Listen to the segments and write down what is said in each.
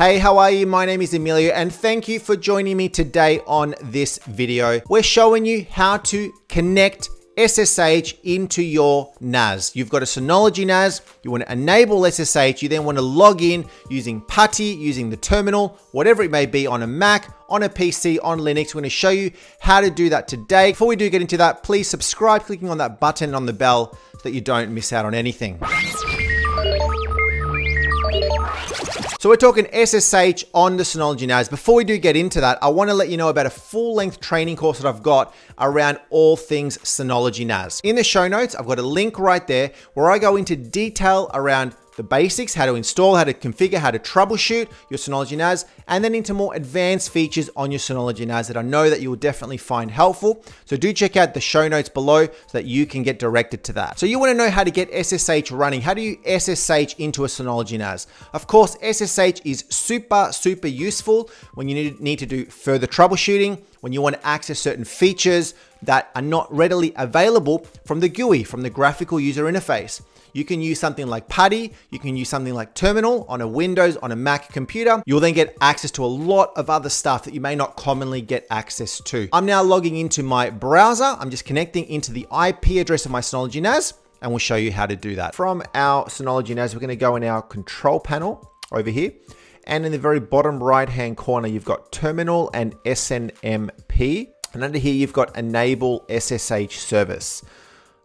Hey, how are you? My name is Emilio and thank you for joining me today on this video. We're showing you how to connect SSH into your NAS. You've got a Synology NAS, you want to enable SSH, you then want to log in using PuTTY, using the terminal, whatever it may be on a Mac, on a PC, on Linux. We're going to show you how to do that today. Before we do get into that, please subscribe clicking on that button on the bell so that you don't miss out on anything. So we're talking SSH on the Synology NAS. Before we do get into that, I want to let you know about a full-length training course that I've got around all things Synology NAS. In the show notes, I've got a link right there where I go into detail around the basics, how to install, how to configure, how to troubleshoot your Synology NAS, and then into more advanced features on your Synology NAS that I know that you will definitely find helpful. So do check out the show notes below so that you can get directed to that. So you wanna know how to get SSH running. How do you SSH into a Synology NAS? Of course, SSH is super, super useful when you need to do further troubleshooting, when you want to access certain features that are not readily available from the GUI, from the graphical user interface. You can use something like PuTTY, you can use something like Terminal on a Windows, on a Mac computer. You'll then get access to a lot of other stuff that you may not commonly get access to. I'm now logging into my browser. I'm just connecting into the IP address of my Synology NAS and we'll show you how to do that. From our Synology NAS, we're gonna go in our control panel over here. And in the very bottom right hand corner, you've got terminal and SNMP. And under here, you've got enable SSH service.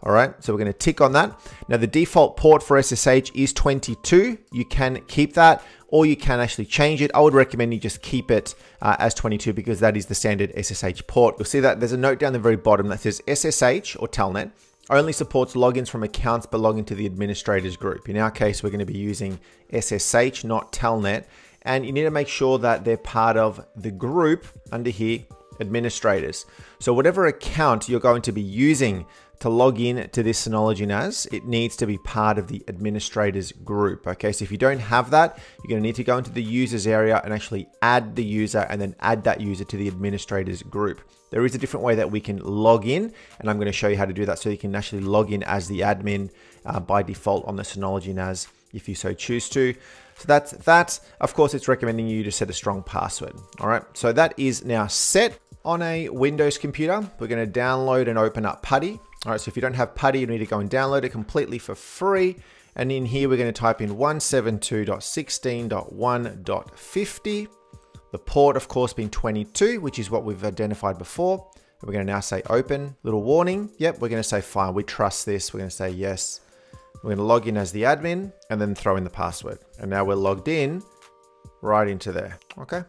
All right, so we're going to tick on that. Now the default port for SSH is 22. You can keep that or you can actually change it. I would recommend you just keep it uh, as 22 because that is the standard SSH port. You'll see that there's a note down the very bottom that says SSH or Telnet only supports logins from accounts belonging to the administrators group. In our case, we're going to be using SSH, not Telnet. And you need to make sure that they're part of the group under here, administrators. So whatever account you're going to be using to log in to this Synology NAS, it needs to be part of the administrators group. Okay, so if you don't have that, you're going to need to go into the users area and actually add the user and then add that user to the administrators group. There is a different way that we can log in, and I'm going to show you how to do that so you can actually log in as the admin uh, by default on the Synology NAS if you so choose to. So that's that. Of course, it's recommending you to set a strong password. All right, so that is now set on a Windows computer. We're going to download and open up PuTTY. All right, so if you don't have PuTTY, you need to go and download it completely for free. And in here, we're going to type in 172.16.1.50. The port, of course, being 22, which is what we've identified before. We're going to now say open. Little warning. Yep, we're going to say fine. We trust this. We're going to say yes. We're going to log in as the admin and then throw in the password. And now we're logged in right into there. Okay.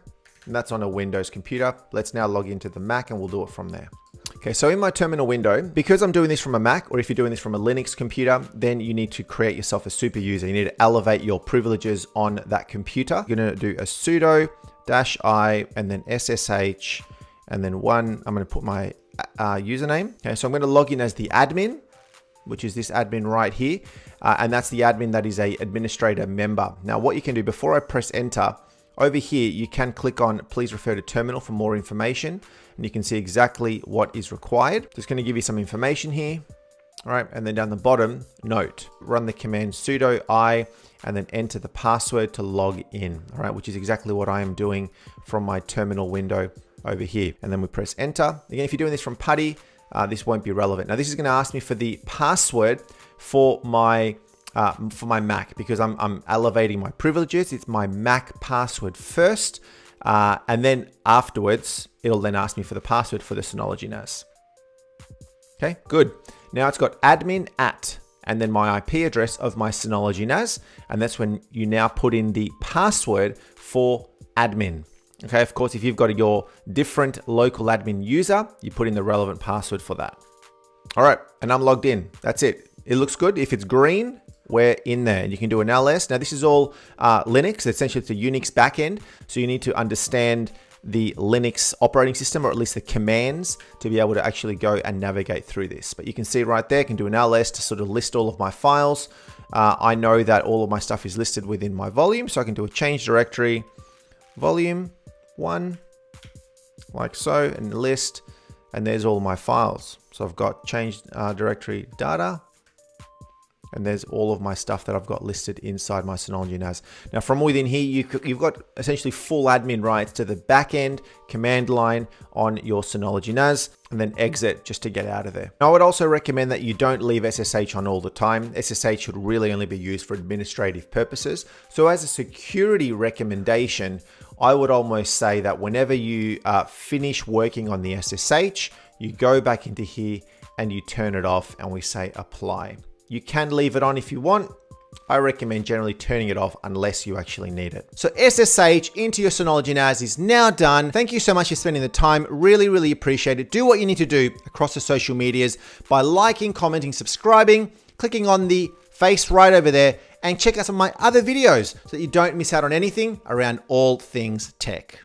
And that's on a Windows computer. Let's now log into the Mac and we'll do it from there. Okay, so in my terminal window, because I'm doing this from a Mac, or if you're doing this from a Linux computer, then you need to create yourself a super user. You need to elevate your privileges on that computer. You're gonna do a sudo dash i and then SSH and then one, I'm gonna put my uh, username. Okay, so I'm gonna log in as the admin, which is this admin right here. Uh, and that's the admin that is a administrator member. Now what you can do before I press enter, over here, you can click on please refer to terminal for more information and you can see exactly what is required. Just going to give you some information here. All right, and then down the bottom, note, run the command sudo i and then enter the password to log in, all right, which is exactly what I am doing from my terminal window over here. And then we press enter. Again, if you're doing this from PuTTY, uh, this won't be relevant. Now this is gonna ask me for the password for my uh, for my Mac because I'm, I'm elevating my privileges. It's my Mac password first. Uh, and then afterwards, it'll then ask me for the password for the Synology NAS. Okay, good. Now it's got admin at and then my IP address of my Synology NAS. And that's when you now put in the password for admin. Okay, of course, if you've got your different local admin user, you put in the relevant password for that. All right, and I'm logged in. That's it. It looks good. If it's green, we're in there. And you can do an ls. Now this is all uh, Linux. Essentially, it's a Unix backend. So you need to understand the Linux operating system, or at least the commands, to be able to actually go and navigate through this. But you can see right there, I can do an ls to sort of list all of my files. Uh, I know that all of my stuff is listed within my volume, so I can do a change directory, volume one, like so, and list, and there's all my files. So I've got change uh, directory data, and there's all of my stuff that I've got listed inside my Synology NAS. Now from within here, you, have got essentially full admin rights to the back end command line on your Synology NAS and then exit just to get out of there. Now, I would also recommend that you don't leave SSH on all the time. SSH should really only be used for administrative purposes. So as a security recommendation, I would almost say that whenever you uh, finish working on the SSH, you go back into here and you turn it off and we say apply. You can leave it on if you want. I recommend generally turning it off unless you actually need it. So SSH into your Synology NAS is now done. Thank you so much for spending the time. Really, really appreciate it. Do what you need to do across the social medias by liking, commenting, subscribing, clicking on the face right over there, and check out some of my other videos so that you don't miss out on anything around all things tech.